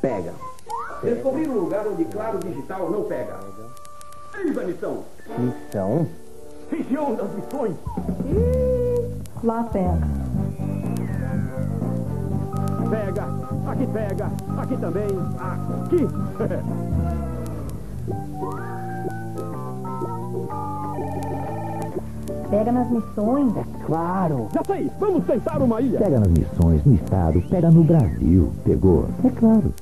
Pega. Descobrir um lugar onde claro digital não pega. Eis a missão. Missão? Região das missões. Lá pega. Pega. Aqui pega. Aqui também. Aqui. Pega nas missões. Claro. Já sei. Vamos tentar uma ilha. Pega nas missões, no estado, pega no Brasil. Pegou? É claro.